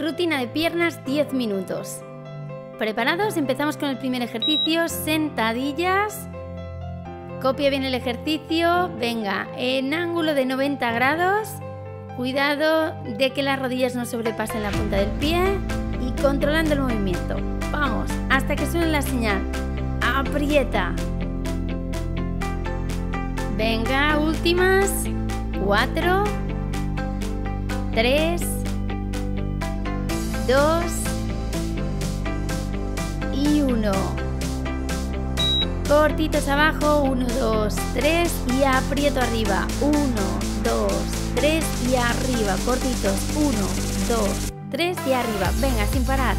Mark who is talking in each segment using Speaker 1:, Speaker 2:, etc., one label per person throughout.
Speaker 1: Rutina de piernas 10 minutos. ¿Preparados? Empezamos con el primer ejercicio, sentadillas. Copia bien el ejercicio. Venga, en ángulo de 90 grados. Cuidado de que las rodillas no sobrepasen la punta del pie y controlando el movimiento. Vamos, hasta que suene la señal. Aprieta. Venga, últimas. 4, 3, 2 y 1. Cortitos abajo, 1, 2, 3 y aprieto arriba. 1, 2, 3 y arriba. Cortitos, 1, 2, 3 y arriba. Venga, sin parar.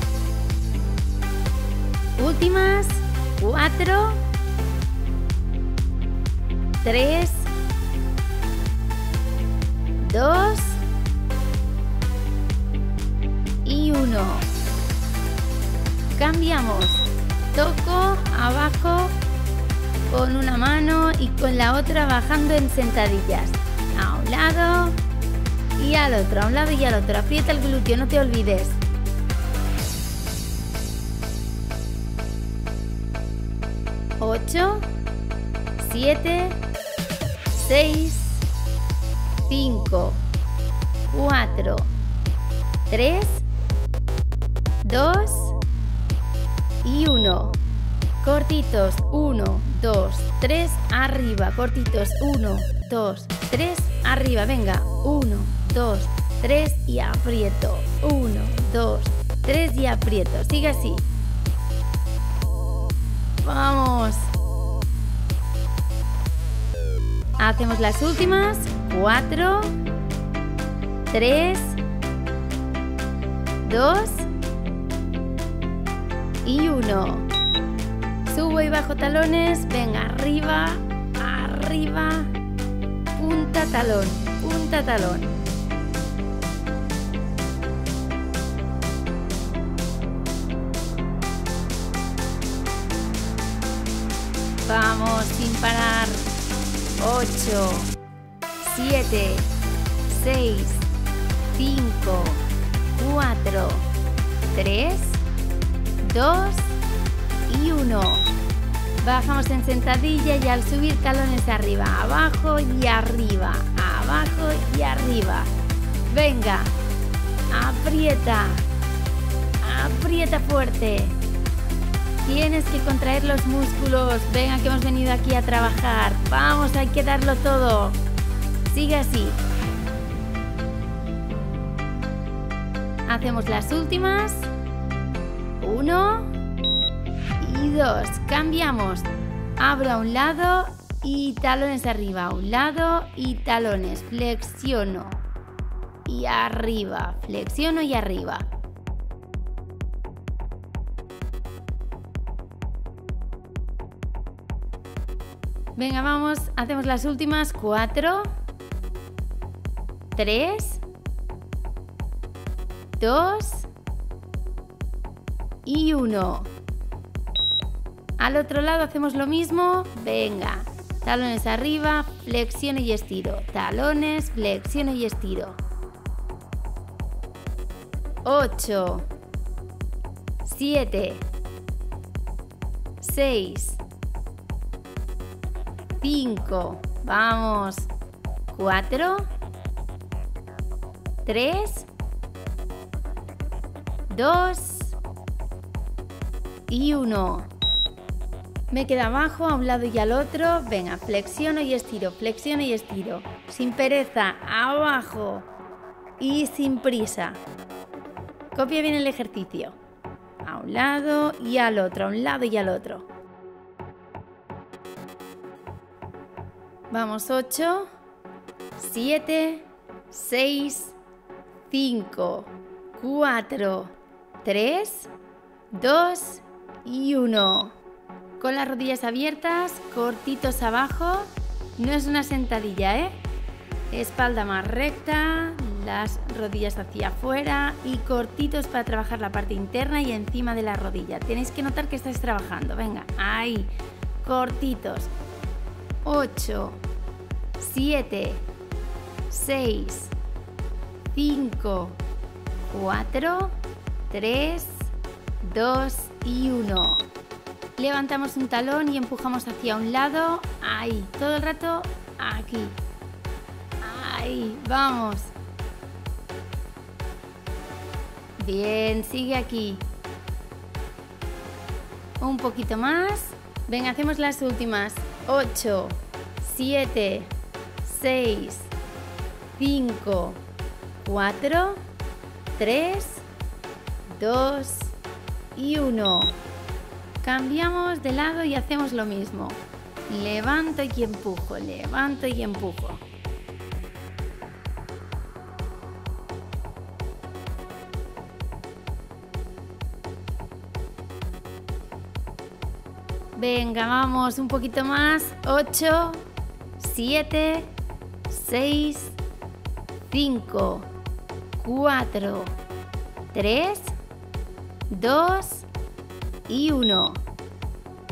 Speaker 1: Últimas, 4, 3, 2 1. Cambiamos. Toco abajo con una mano y con la otra bajando en sentadillas. A un lado y al otro, a un lado y al otro. Aprieta el glúteo, no te olvides. Ocho, siete, seis, cinco, cuatro, tres, dos y uno. Cortitos, 1, 2, 3, arriba. Cortitos, 1, 2, 3, arriba. Venga, 1, 2, 3 y aprieto. 1, 2, 3 y aprieto. Sigue así. Vamos. Hacemos las últimas. 4, 3, 2 y 1. Subo y bajo talones, venga, arriba, arriba, punta talón, punta talón. Vamos sin parar. 8, 7, 6, 5, 4, 3, 2 y 1. Bajamos en sentadilla y al subir talones arriba, abajo y arriba, abajo y arriba. Venga, aprieta, aprieta fuerte. Tienes que contraer los músculos. Venga, que hemos venido aquí a trabajar. Vamos, hay que darlo todo. Sigue así. Hacemos las últimas. Uno y dos. Cambiamos. Abro a un lado y talones arriba. A un lado y talones. Flexiono. Y arriba. Flexiono y arriba. Venga, vamos. Hacemos las últimas. Cuatro. Tres. Dos. Y uno. Al otro lado hacemos lo mismo. Venga. Talones arriba, flexiono y estiro. Talones, flexiono y estiro. 8, 7, 6, 5, vamos, 4, 3, 2 y 1. Me queda abajo, a un lado y al otro. Venga, flexiono y estiro, flexiono y estiro. Sin pereza, abajo y sin prisa. Copia bien el ejercicio. A un lado y al otro, a un lado y al otro. Vamos, 8, 7, 6, 5, 4, 3, 2 y 1 con las rodillas abiertas, cortitos abajo. No es una sentadilla, ¿eh? Espalda más recta, las rodillas hacia afuera y cortitos para trabajar la parte interna y encima de la rodilla. Tenéis que notar que estáis trabajando. Venga, ahí, cortitos. 8, 7, 6, 5, 4, 3, 2 y 1. Levantamos un talón y empujamos hacia un lado. Ahí, todo el rato aquí. Ahí, vamos. Bien, sigue aquí. Un poquito más. Venga, hacemos las últimas. 8, 7, 6, 5, 4, 3, 2 y 1. Cambiamos de lado y hacemos lo mismo. Levanto y empujo, levanto y empujo. Venga, vamos, un poquito más. 8, 7, 6, 5, 4, 3, 2 y 1.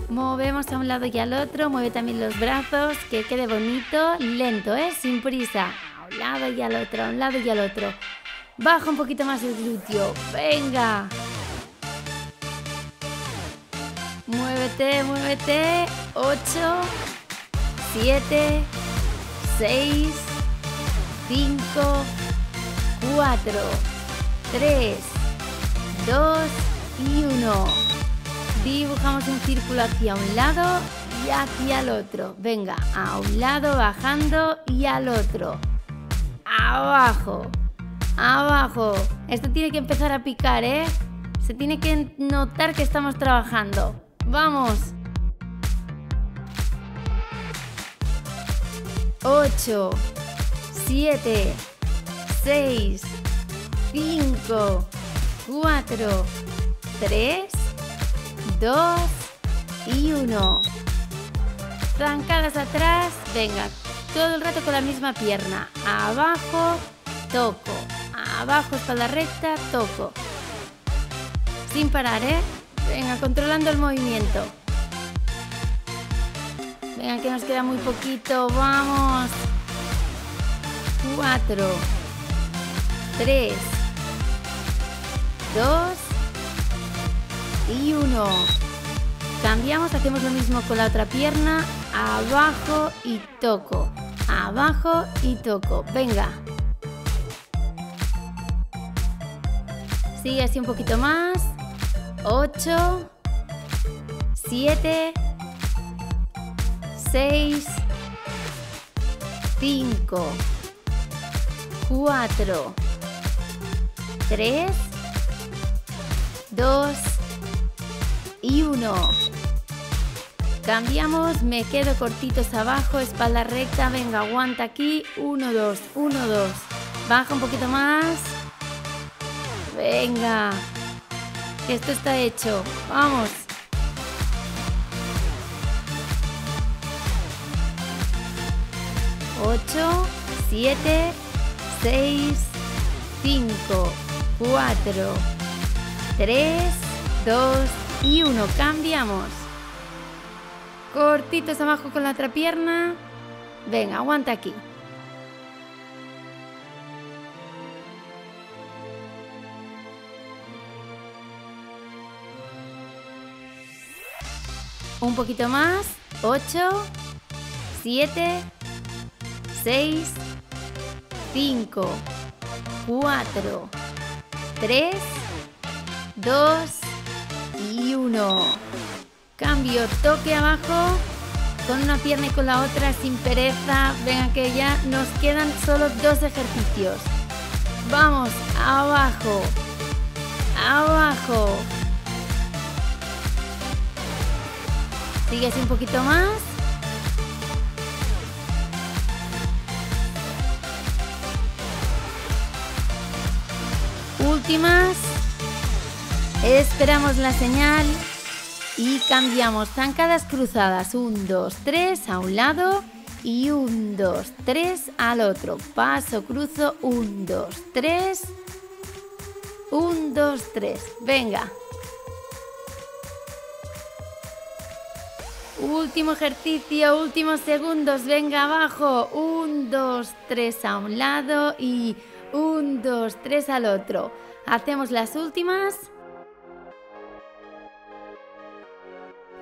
Speaker 1: Movemos a un lado y al otro, mueve también los brazos, que quede bonito, lento, ¿eh? Sin prisa. A un lado y al otro, a un lado y al otro. Baja un poquito más el glúteo, venga. Muévete, muévete. 8, 7, 6, 5, 4, 3, 2 y 1. Dibujamos un círculo hacia un lado y hacia el otro. Venga, a un lado bajando y al otro. Abajo, abajo. Esto tiene que empezar a picar, ¿eh? Se tiene que notar que estamos trabajando. Vamos. 8, 7, 6, 5, 4, 3, 2 y 1. Zancadas atrás, venga, todo el rato con la misma pierna. Abajo, toco. Abajo, espalda recta, toco. Sin parar, ¿eh? Venga, controlando el movimiento. Venga, que nos queda muy poquito. Vamos. Cuatro. Tres. Dos. Y uno. Cambiamos, hacemos lo mismo con la otra pierna. Abajo y toco. Abajo y toco. Venga. Sigue así un poquito más. 8, 7, 6, 5, 4, 3, 2 y 1. Cambiamos, me quedo cortitos abajo, espalda recta, venga, aguanta aquí, 1, 2, 1, 2. Baja un poquito más. Venga, esto está hecho. Vamos. Ocho, siete, seis, cinco, cuatro, tres, dos y uno. Cambiamos. Cortitos abajo con la otra pierna. Venga, aguanta aquí. Un poquito más. 8, 7, 6, 5, 4, 3, 2 y 1. Cambio, toque abajo con una pierna y con la otra sin pereza. Venga que ya nos quedan solo dos ejercicios. Vamos, abajo, abajo. Sigue así un poquito más. Últimas. Esperamos la señal y cambiamos zancadas cruzadas. Un, dos, tres a un lado y un, dos, tres al otro. Paso, cruzo, un, dos, tres. Un, dos, tres. Venga. Último ejercicio, últimos segundos, venga abajo. Un, dos, tres a un lado y un, dos, tres al otro. Hacemos las últimas.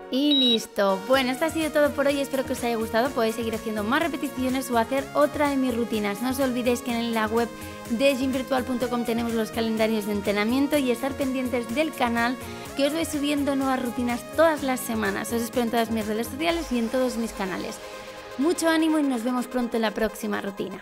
Speaker 1: Y listo. Bueno, esto ha sido todo por hoy. Espero que os haya gustado. Podéis seguir haciendo más repeticiones o hacer otra de mis rutinas. No os olvidéis que en la web de gymvirtual.com tenemos los calendarios de entrenamiento y estar pendientes del canal que os voy subiendo nuevas rutinas todas las semanas. Os espero en todas mis redes sociales y en todos mis canales. Mucho ánimo y nos vemos pronto en la próxima rutina.